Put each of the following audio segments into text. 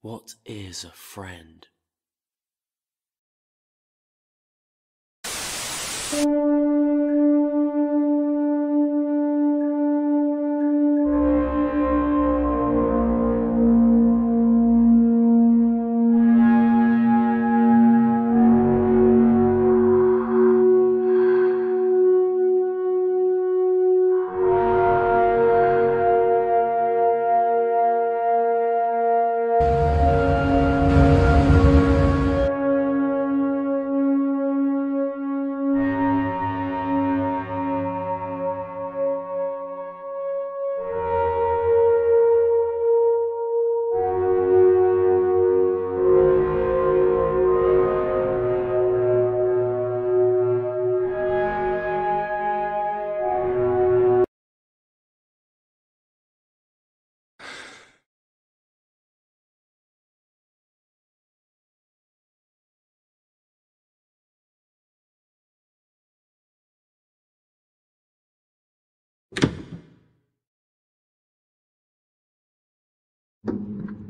What is a friend? you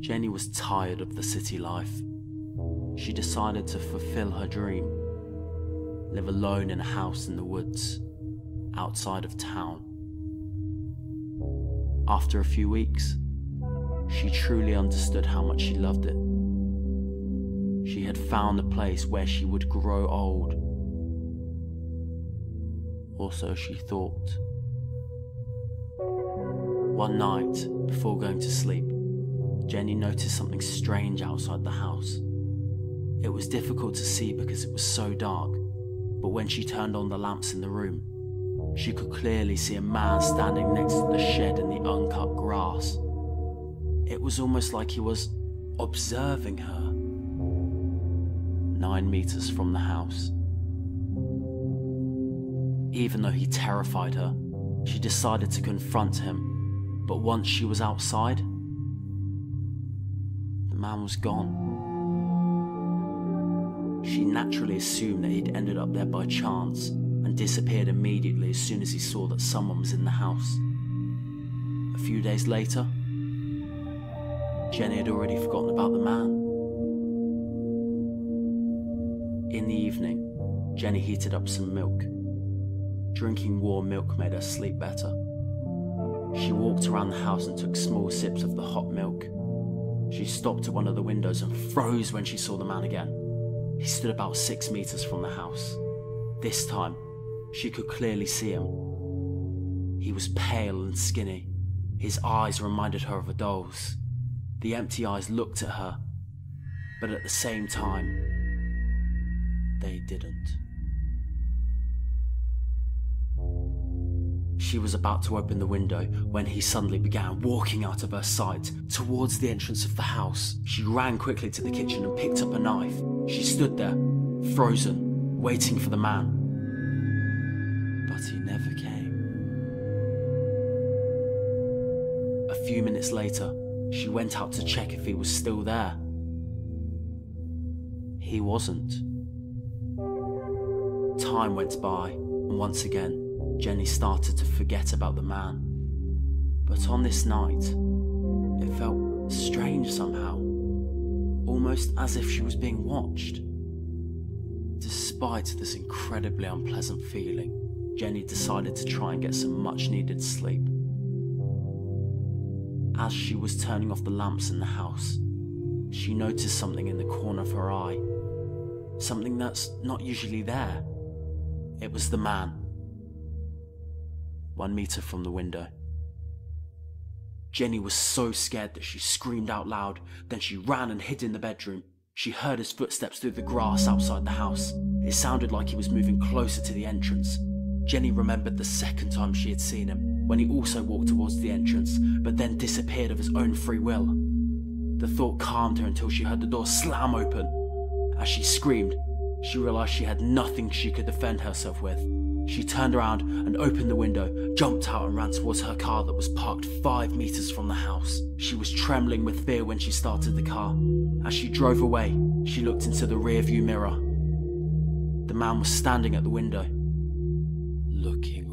Jenny was tired of the city life. She decided to fulfill her dream live alone in a house in the woods, outside of town. After a few weeks, she truly understood how much she loved it. She had found a place where she would grow old. Or so she thought. One night, before going to sleep, Jenny noticed something strange outside the house. It was difficult to see because it was so dark, but when she turned on the lamps in the room, she could clearly see a man standing next to the shed in the uncut grass. It was almost like he was observing her. Nine meters from the house. Even though he terrified her, she decided to confront him. But once she was outside, the man was gone. She naturally assumed that he'd ended up there by chance and disappeared immediately as soon as he saw that someone was in the house. A few days later, Jenny had already forgotten about the man. In the evening, Jenny heated up some milk. Drinking warm milk made her sleep better. She walked around the house and took small sips of the hot milk. She stopped at one of the windows and froze when she saw the man again. He stood about six meters from the house. This time, she could clearly see him. He was pale and skinny. His eyes reminded her of a doll's. The empty eyes looked at her, but at the same time, they didn't. She was about to open the window when he suddenly began walking out of her sight towards the entrance of the house. She ran quickly to the kitchen and picked up a knife. She stood there, frozen, waiting for the man. But he never came. A few minutes later, she went out to check if he was still there. He wasn't. Time went by, and once again, Jenny started to forget about the man. But on this night, it felt strange somehow, almost as if she was being watched. Despite this incredibly unpleasant feeling, Jenny decided to try and get some much needed sleep. As she was turning off the lamps in the house, she noticed something in the corner of her eye. Something that's not usually there. It was the man one meter from the window. Jenny was so scared that she screamed out loud, then she ran and hid in the bedroom. She heard his footsteps through the grass outside the house. It sounded like he was moving closer to the entrance. Jenny remembered the second time she had seen him, when he also walked towards the entrance, but then disappeared of his own free will. The thought calmed her until she heard the door slam open. As she screamed, she realized she had nothing she could defend herself with. She turned around and opened the window, jumped out and ran towards her car that was parked five meters from the house. She was trembling with fear when she started the car. As she drove away, she looked into the rearview mirror. The man was standing at the window, looking